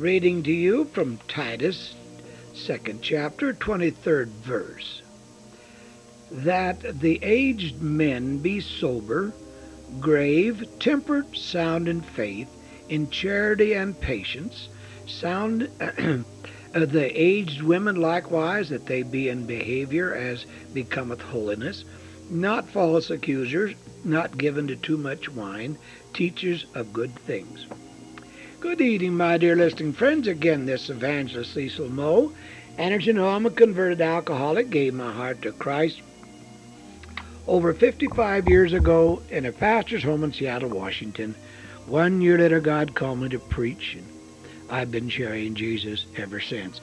Reading to you from Titus, second chapter, 23rd verse. That the aged men be sober, grave, temperate, sound in faith, in charity and patience, sound uh, the aged women likewise, that they be in behavior as becometh holiness, not false accusers, not given to too much wine, teachers of good things. Good evening, my dear listening friends. Again, this evangelist Cecil Moe. And as you know, I'm a converted alcoholic, gave my heart to Christ over 55 years ago in a pastor's home in Seattle, Washington. One year later, God called me to preach, and I've been sharing Jesus ever since.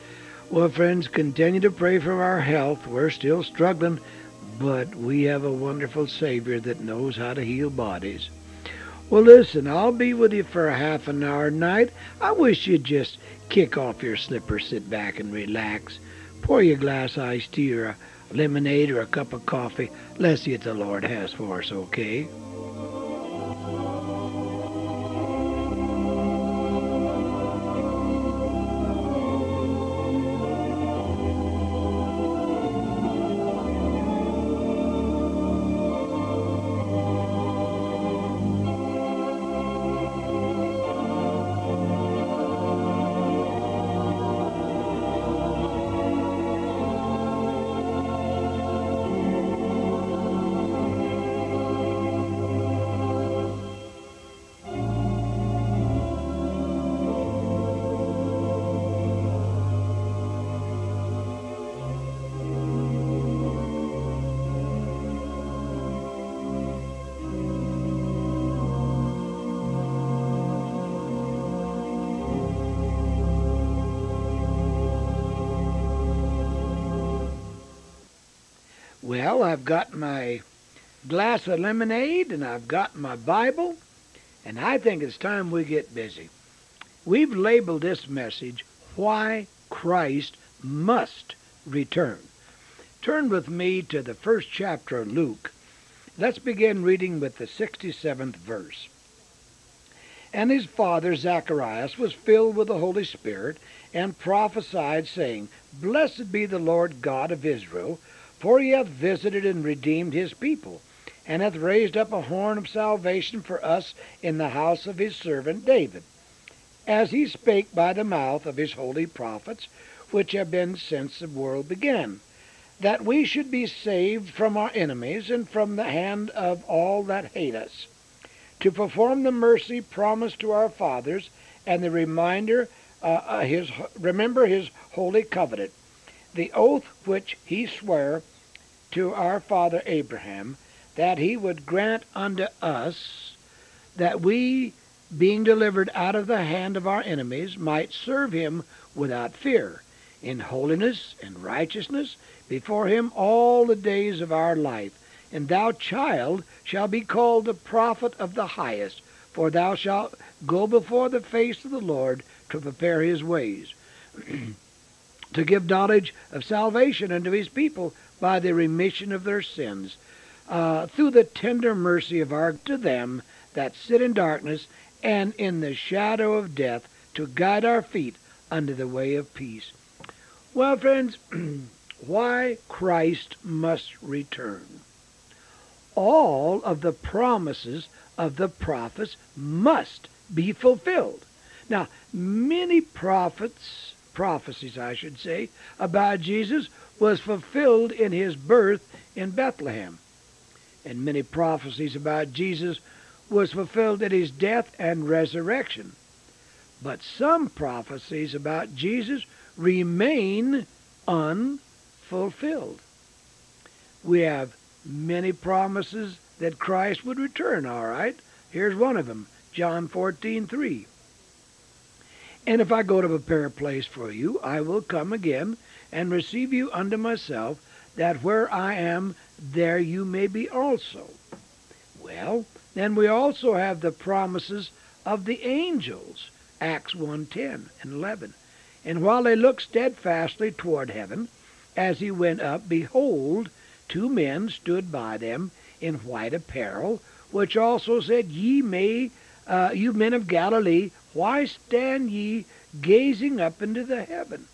Well, friends, continue to pray for our health. We're still struggling, but we have a wonderful Savior that knows how to heal bodies. Well, listen, I'll be with you for a half an hour tonight. I wish you'd just kick off your slippers, sit back and relax. Pour you a glass iced tea or a lemonade or a cup of coffee. Let's see what the Lord has for us, okay? Well, I've got my glass of lemonade and I've got my Bible, and I think it's time we get busy. We've labeled this message, Why Christ Must Return. Turn with me to the first chapter of Luke. Let's begin reading with the 67th verse. And his father Zacharias was filled with the Holy Spirit and prophesied, saying, Blessed be the Lord God of Israel for he hath visited and redeemed his people, and hath raised up a horn of salvation for us in the house of his servant David, as he spake by the mouth of his holy prophets, which have been since the world began, that we should be saved from our enemies and from the hand of all that hate us, to perform the mercy promised to our fathers, and the reminder uh, uh his remember his holy covenant the oath which he sware to our father Abraham, that he would grant unto us that we, being delivered out of the hand of our enemies, might serve him without fear, in holiness and righteousness before him all the days of our life. And thou, child, shalt be called the prophet of the highest, for thou shalt go before the face of the Lord to prepare his ways. to give knowledge of salvation unto his people by the remission of their sins, uh, through the tender mercy of our to them that sit in darkness and in the shadow of death, to guide our feet unto the way of peace. Well, friends, why Christ must return. All of the promises of the prophets must be fulfilled. Now, many prophets prophecies, I should say, about Jesus was fulfilled in his birth in Bethlehem. And many prophecies about Jesus was fulfilled in his death and resurrection. But some prophecies about Jesus remain unfulfilled. We have many promises that Christ would return, all right? Here's one of them, John 14:3. And if I go to prepare a place for you, I will come again and receive you unto myself, that where I am, there you may be also. Well, then we also have the promises of the angels, Acts 1.10 and 11. And while they looked steadfastly toward heaven, as he went up, behold, two men stood by them in white apparel, which also said, Ye may, uh, you men of Galilee, why stand ye gazing up into the heaven.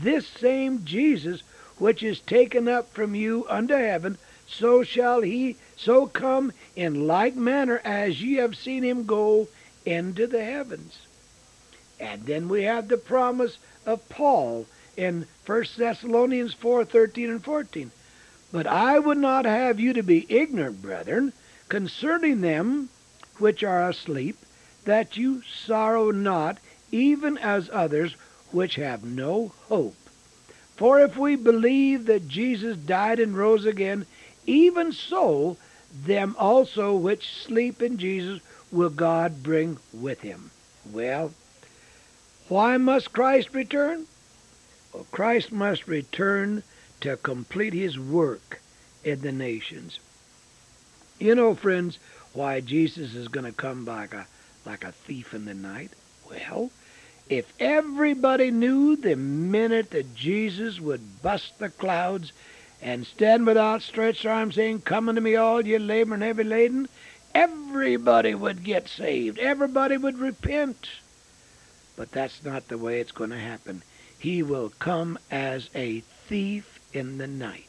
This same Jesus which is taken up from you unto heaven, so shall he so come in like manner as ye have seen him go into the heavens. And then we have the promise of Paul in 1 Thessalonians 4 13 and 14. But I would not have you to be ignorant, brethren, concerning them which are asleep, that you sorrow not, even as others which have no hope. For if we believe that Jesus died and rose again, even so them also which sleep in Jesus will God bring with him. Well, why must Christ return? Well, Christ must return to complete his work in the nations. You know, friends, why Jesus is going to come back. a like a thief in the night? Well, if everybody knew the minute that Jesus would bust the clouds and stand with outstretched arms saying, Come unto me all ye labor and heavy laden, everybody would get saved. Everybody would repent. But that's not the way it's going to happen. He will come as a thief in the night.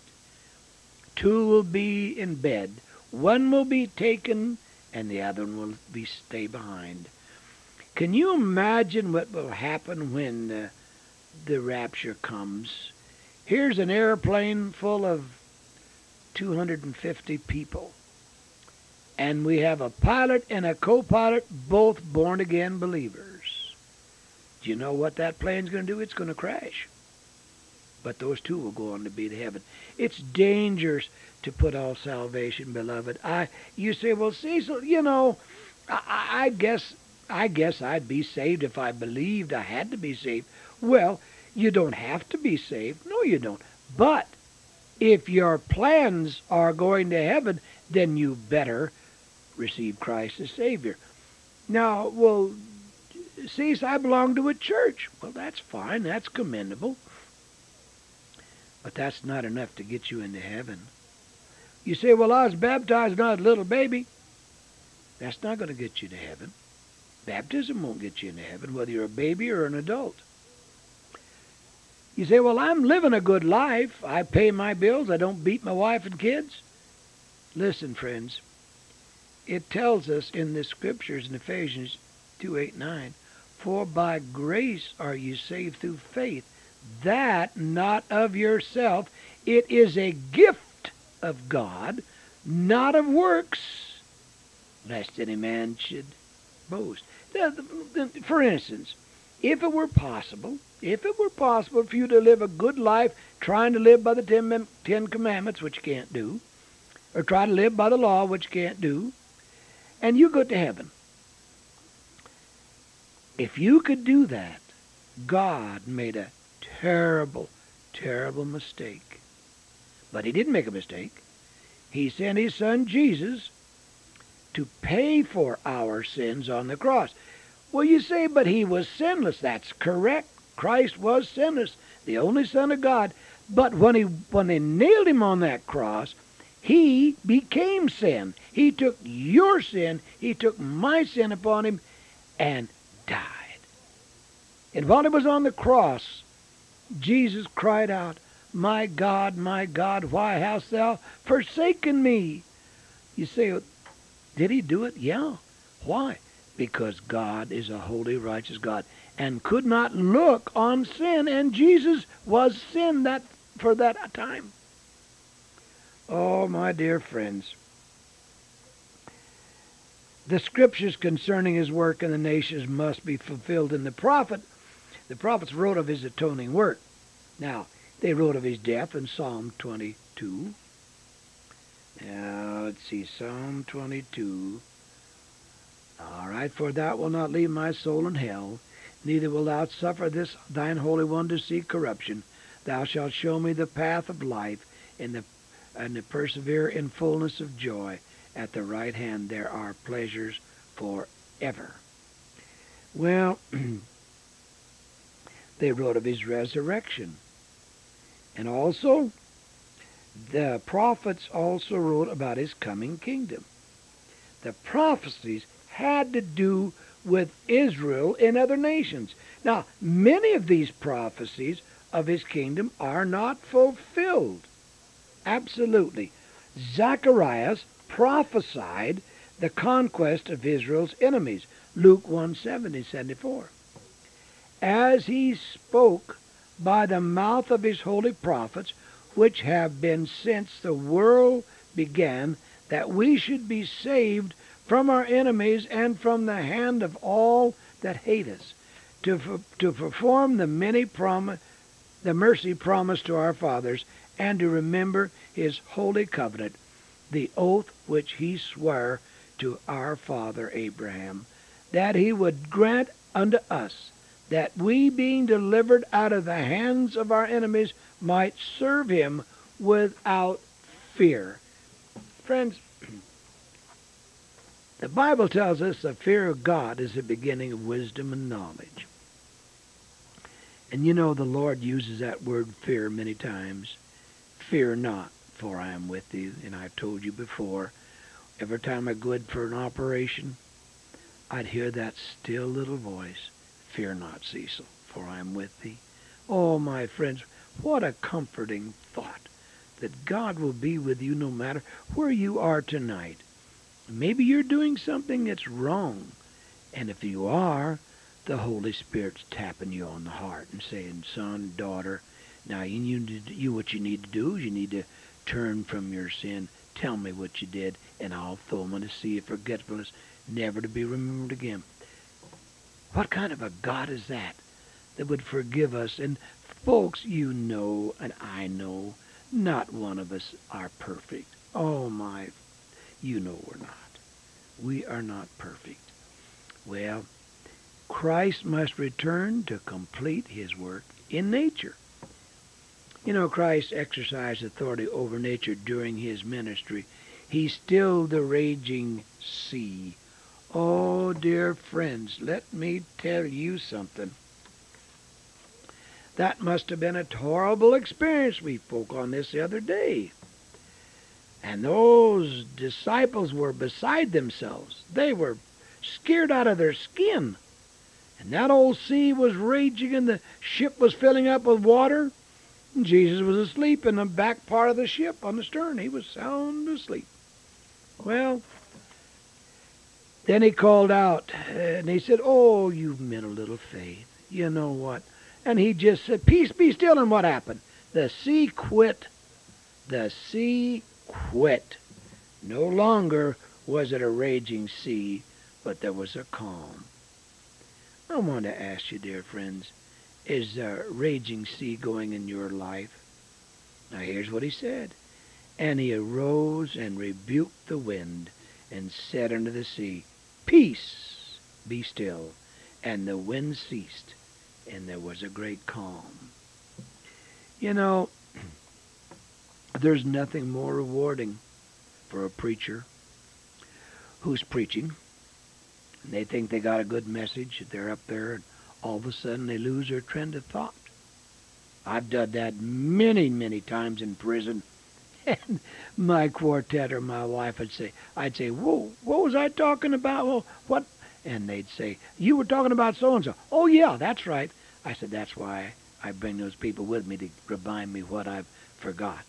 Two will be in bed. One will be taken, and the other one will be stay behind. Can you imagine what will happen when the, the rapture comes? Here's an airplane full of 250 people. And we have a pilot and a co pilot, both born again believers. Do you know what that plane's going to do? It's going to crash. But those two will go on to be to heaven. It's dangerous to put all salvation, beloved. I, you say, well, Cecil, you know, I, I guess, I guess I'd be saved if I believed I had to be saved. Well, you don't have to be saved. No, you don't. But if your plans are going to heaven, then you better receive Christ as Savior. Now, well, sees I belong to a church. Well, that's fine. That's commendable. But that's not enough to get you into heaven. You say, well, I was baptized when I was a little baby. That's not going to get you to heaven. Baptism won't get you into heaven, whether you're a baby or an adult. You say, well, I'm living a good life. I pay my bills. I don't beat my wife and kids. Listen, friends. It tells us in the scriptures in Ephesians 2, 8, 9, for by grace are you saved through faith, that not of yourself. It is a gift of God, not of works, lest any man should boast. For instance, if it were possible, if it were possible for you to live a good life trying to live by the Ten, ten Commandments, which you can't do, or try to live by the law, which you can't do, and you go to heaven, if you could do that, God made a terrible, terrible mistake. But he didn't make a mistake. He sent his son Jesus to pay for our sins on the cross. Well, you say, but he was sinless. That's correct. Christ was sinless, the only Son of God. But when he when they nailed him on that cross, he became sin. He took your sin, he took my sin upon him, and died. And while he was on the cross, Jesus cried out, My God, my God, why hast thou forsaken me? You say, did he do it? Yeah. Why? Because God is a holy, righteous God and could not look on sin, and Jesus was sin that for that time. Oh, my dear friends, the scriptures concerning his work in the nations must be fulfilled in the prophet. The prophets wrote of his atoning work. Now, they wrote of his death in Psalm 22. Now, let's see, Psalm 22. All right, for thou wilt not leave my soul in hell, neither wilt thou suffer this thine Holy One to see corruption. Thou shalt show me the path of life, and, the, and to persevere in fullness of joy. At the right hand there are pleasures forever. Well, they wrote of his resurrection. And also, the prophets also wrote about his coming kingdom. The prophecies had to do with Israel and other nations. Now, many of these prophecies of his kingdom are not fulfilled. Absolutely. Zacharias prophesied the conquest of Israel's enemies. Luke 170, 74. As he spoke by the mouth of his holy prophets, which have been since the world began, that we should be saved from our enemies and from the hand of all that hate us, to, to perform the many prom- the mercy promised to our fathers, and to remember his holy covenant, the oath which he sware to our father Abraham, that he would grant unto us that we, being delivered out of the hands of our enemies, might serve him without fear. Friends, the Bible tells us the fear of God is the beginning of wisdom and knowledge. And you know the Lord uses that word fear many times. Fear not, for I am with thee. And I've told you before, every time I go in for an operation, I'd hear that still little voice, Fear not, Cecil, for I am with thee. Oh, my friends, what a comforting thought that God will be with you no matter where you are tonight. Maybe you're doing something that's wrong. And if you are, the Holy Spirit's tapping you on the heart and saying, son, daughter, now you, need to, you what you need to do is you need to turn from your sin. Tell me what you did, and I'll throw them in the sea of forgetfulness, never to be remembered again. What kind of a God is that that would forgive us? And folks, you know, and I know, not one of us are perfect. Oh my, you know we're not. We are not perfect. Well, Christ must return to complete his work in nature. You know, Christ exercised authority over nature during his ministry. He stilled the raging sea. Oh, dear friends, let me tell you something. That must have been a horrible experience. We spoke on this the other day. And those disciples were beside themselves. They were scared out of their skin. And that old sea was raging and the ship was filling up with water. And Jesus was asleep in the back part of the ship on the stern. He was sound asleep. Well, then he called out and he said, Oh, you've men of little faith. You know what? And he just said, Peace be still. And what happened? The sea quit. The sea quit. No longer was it a raging sea, but there was a calm. I want to ask you, dear friends, is a raging sea going in your life? Now here's what he said. And he arose and rebuked the wind and said unto the sea, Peace, be still. And the wind ceased, and there was a great calm. You know, there's nothing more rewarding for a preacher who's preaching and they think they got a good message. They're up there, and all of a sudden they lose their trend of thought. I've done that many, many times in prison. And my quartet or my wife would say, I'd say, Whoa, what was I talking about? Well, what? And they'd say, You were talking about so and so. Oh, yeah, that's right. I said, That's why I bring those people with me to remind me what I've forgot.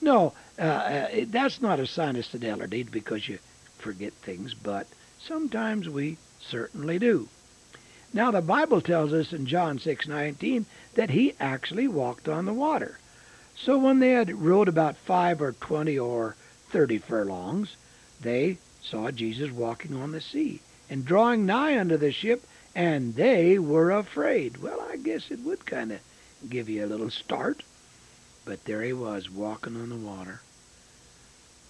No, uh, uh, that's not a sign of fidelity because you forget things, but Sometimes we certainly do. Now the Bible tells us in John 6:19 that he actually walked on the water. So when they had rowed about 5 or 20 or 30 furlongs, they saw Jesus walking on the sea and drawing nigh unto the ship, and they were afraid. Well, I guess it would kind of give you a little start. But there he was walking on the water.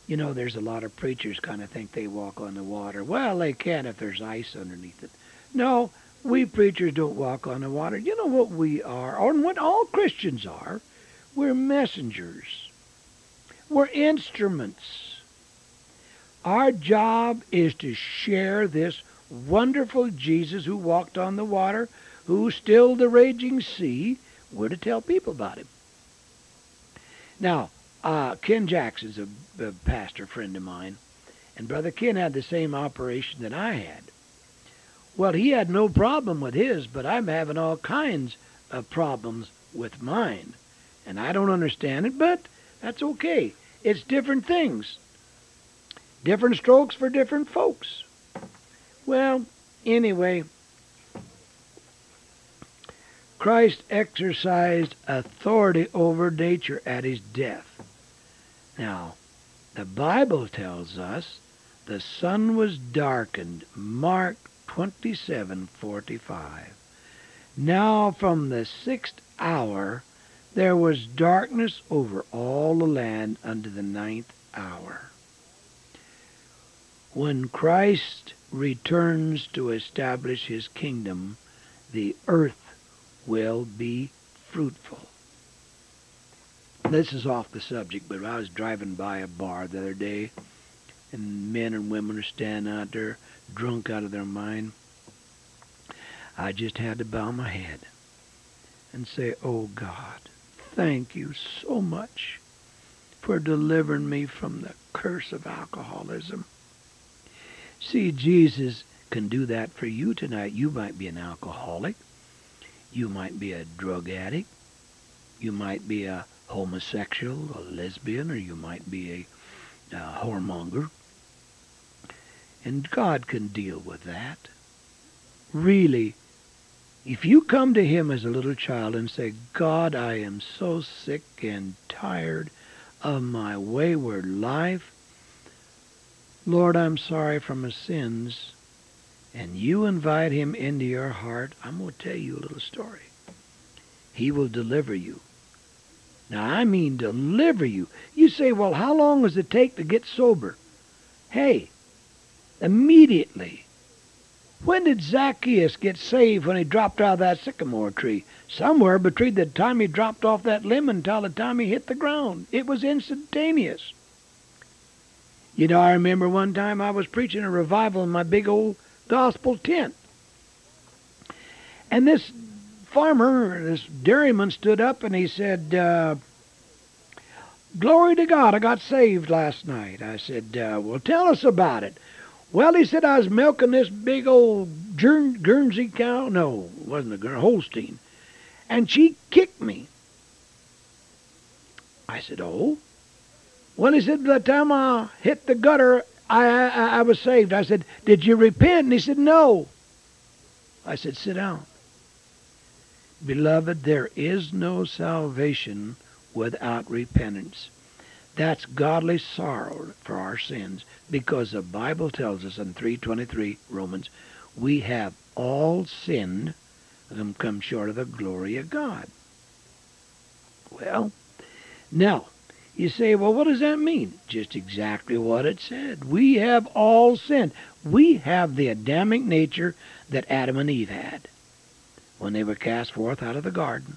You know, there's a lot of preachers kind of think they walk on the water. Well, they can if there's ice underneath it. No, we preachers don't walk on the water. You know what we are, or what all Christians are? We're messengers. We're instruments. Our job is to share this wonderful Jesus who walked on the water, who stilled the raging sea. We're to tell people about him. Now, uh, Ken Jackson's a, a pastor friend of mine, and Brother Ken had the same operation that I had. Well, he had no problem with his, but I'm having all kinds of problems with mine. And I don't understand it, but that's okay. It's different things. Different strokes for different folks. Well, anyway, Christ exercised authority over nature at his death. Now, the Bible tells us the sun was darkened, Mark 27:45. Now from the sixth hour there was darkness over all the land unto the ninth hour. When Christ returns to establish his kingdom, the earth will be fruitful. This is off the subject, but I was driving by a bar the other day, and men and women are standing out there drunk out of their mind. I just had to bow my head and say, Oh God, thank you so much for delivering me from the curse of alcoholism. See, Jesus can do that for you tonight. You might be an alcoholic. You might be a drug addict. You might be a homosexual, a lesbian, or you might be a, a whoremonger. And God can deal with that. Really, if you come to Him as a little child and say, God, I am so sick and tired of my wayward life. Lord, I'm sorry for my sins and you invite him into your heart, I'm going to tell you a little story. He will deliver you. Now, I mean deliver you. You say, well, how long does it take to get sober? Hey, immediately. When did Zacchaeus get saved when he dropped out of that sycamore tree? Somewhere between the time he dropped off that limb until the time he hit the ground. It was instantaneous. You know, I remember one time I was preaching a revival in my big old gospel tent. And this farmer, this dairyman, stood up and he said, uh, Glory to God, I got saved last night. I said, uh, Well, tell us about it. Well, he said, I was milking this big old Guernsey cow. No, it wasn't a Guernsey, Holstein. And she kicked me. I said, Oh? Well, he said, by the time I hit the gutter, I, I, I was saved. I said, Did you repent? And he said, No. I said, Sit down. Beloved, there is no salvation without repentance. That's godly sorrow for our sins because the Bible tells us in 323 Romans, we have all sinned and come short of the glory of God. Well, now, you say, well, what does that mean? Just exactly what it said. We have all sinned. We have the Adamic nature that Adam and Eve had when they were cast forth out of the garden.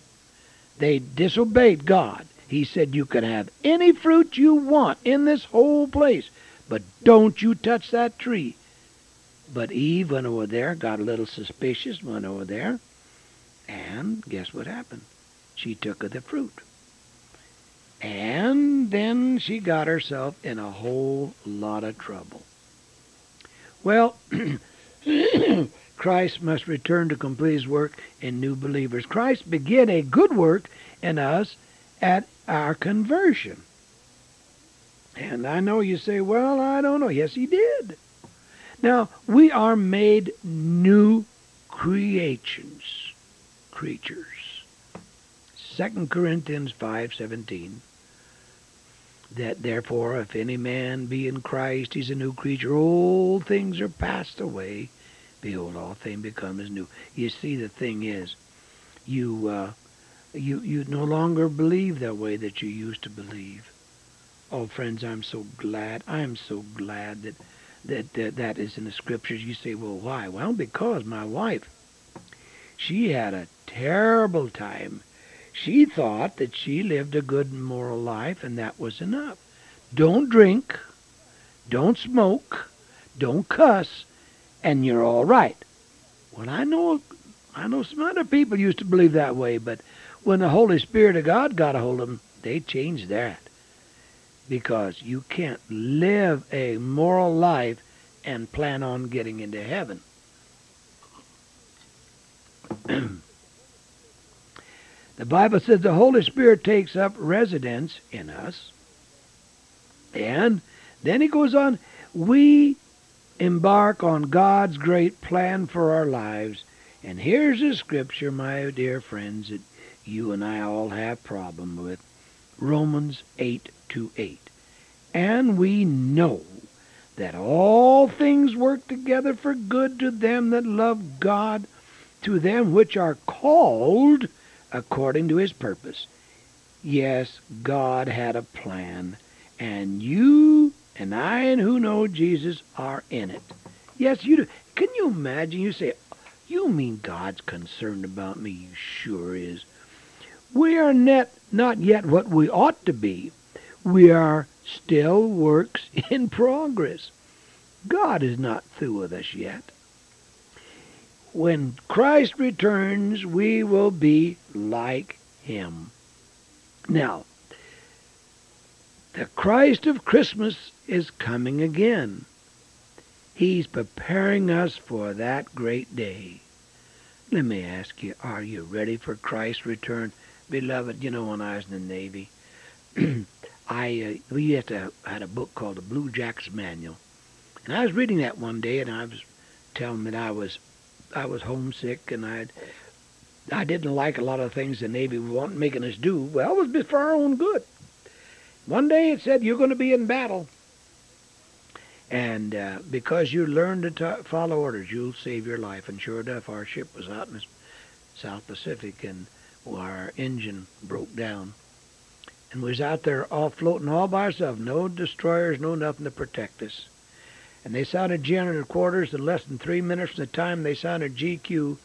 They disobeyed God. He said, You can have any fruit you want in this whole place, but don't you touch that tree. But Eve went over there, got a little suspicious, went over there, and guess what happened? She took of the fruit. And then she got herself in a whole lot of trouble. Well, Christ must return to complete his work in new believers. Christ began a good work in us at our conversion. And I know you say, well, I don't know. Yes, he did. Now, we are made new creations, creatures. 2 Corinthians 5.17 that therefore if any man be in Christ, he's a new creature. Old things are passed away. Behold, all things become as new. You see, the thing is, you uh, you you no longer believe that way that you used to believe. Oh, friends, I'm so glad. I'm so glad that that that, that is in the scriptures. You say, well, why? Well, because my wife, she had a terrible time she thought that she lived a good moral life and that was enough. Don't drink, don't smoke, don't cuss, and you're all right. Well, I know I know some other people used to believe that way, but when the Holy Spirit of God got a hold of them, they changed that. Because you can't live a moral life and plan on getting into heaven. the Bible says the Holy Spirit takes up residence in us. And then he goes on, we embark on God's great plan for our lives. And here's a scripture, my dear friends, that you and I all have problem with. Romans 8 to 8. And we know that all things work together for good to them that love God, to them which are called according to his purpose. Yes, God had a plan, and you and I and who know Jesus are in it. Yes, you do. Can you imagine? You say, you mean God's concerned about me? You sure is. We are not, not yet what we ought to be. We are still works in progress. God is not through with us yet. When Christ returns, we will be like him. Now, the Christ of Christmas is coming again. He's preparing us for that great day. Let me ask you, are you ready for Christ's return? Beloved, you know when I was in the Navy, I uh, we had, to, had a book called the Bluejacket's Manual. And I was reading that one day and I was telling that I was I was homesick and I I didn't like a lot of things the Navy was making us do. Well, it was for our own good. One day it said, you're going to be in battle. And uh, because you learn to follow orders, you'll save your life. And sure enough, our ship was out in the South Pacific, and our engine broke down. And was out there all floating all by ourselves. No destroyers, no nothing to protect us. And they sounded G quarters in less than three minutes from the time they sounded GQ.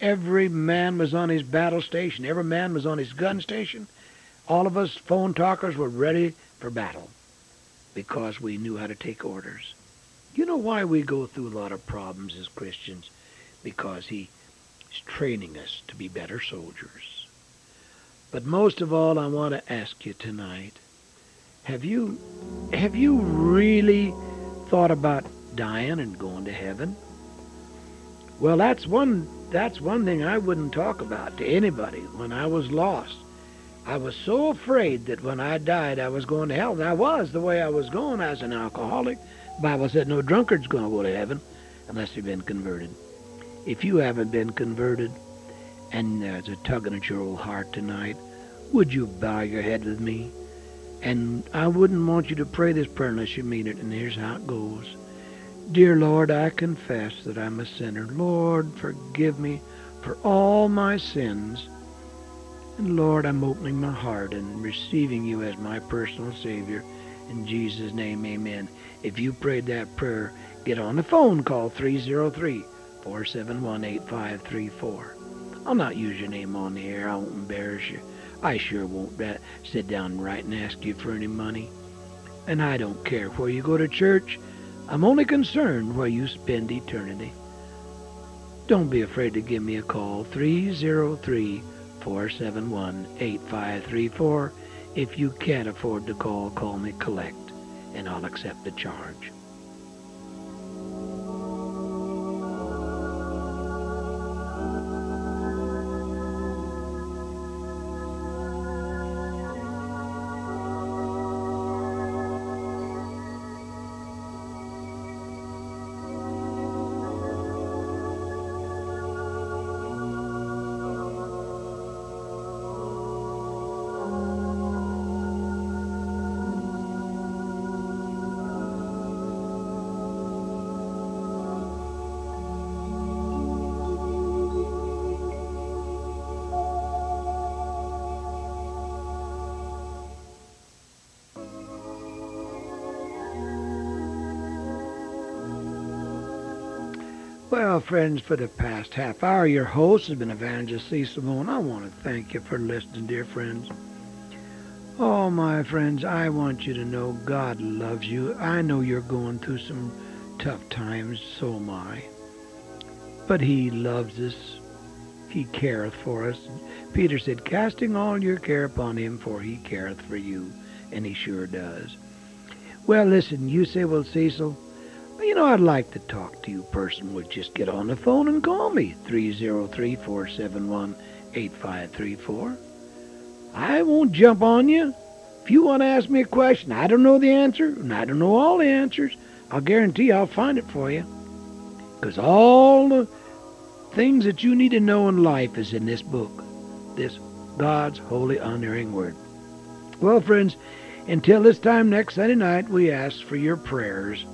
Every man was on his battle station. Every man was on his gun station. All of us phone talkers were ready for battle because we knew how to take orders. You know why we go through a lot of problems as Christians? Because he is training us to be better soldiers. But most of all, I want to ask you tonight, have you have you really thought about dying and going to heaven? Well, that's one that's one thing I wouldn't talk about to anybody when I was lost. I was so afraid that when I died I was going to hell. And I was the way I was going as an alcoholic. The Bible said no drunkard's going to go to heaven unless they've been converted. If you haven't been converted and there's a tugging at your old heart tonight, would you bow your head with me? And I wouldn't want you to pray this prayer unless you mean it, and here's how it goes. Dear Lord, I confess that I'm a sinner. Lord, forgive me for all my sins. And Lord, I'm opening my heart and receiving you as my personal Savior. In Jesus' name, amen. If you prayed that prayer, get on the phone, call 303-471-8534. I'll not use your name on the air. I won't embarrass you. I sure won't sit down and write and ask you for any money. And I don't care where you go to church. I'm only concerned where you spend eternity. Don't be afraid to give me a call, 303-471-8534. If you can't afford to call, call me collect, and I'll accept the charge. Well, friends, for the past half hour, your host has been Evangelist Cecil Moe. I want to thank you for listening, dear friends. Oh, my friends, I want you to know God loves you. I know you're going through some tough times, so am I. But He loves us. He careth for us. Peter said, casting all your care upon Him, for He careth for you. And He sure does. Well, listen, you say, well, Cecil, you know, I'd like to talk to you person would just get on the phone and call me 303-471-8534. I won't jump on you. If you want to ask me a question, I don't know the answer, and I don't know all the answers, I'll guarantee I'll find it for you. Because all the things that you need to know in life is in this book, this God's holy, unerring word. Well, friends, until this time next Sunday night, we ask for your prayers.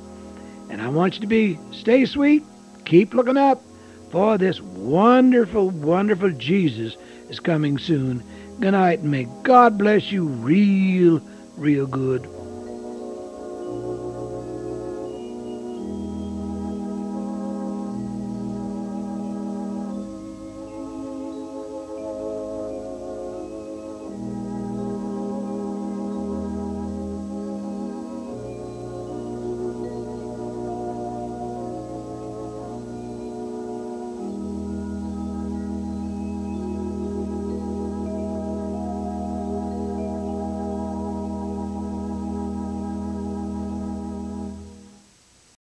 And I want you to be, stay sweet, keep looking up, for this wonderful, wonderful Jesus is coming soon. Good night, and may God bless you real, real good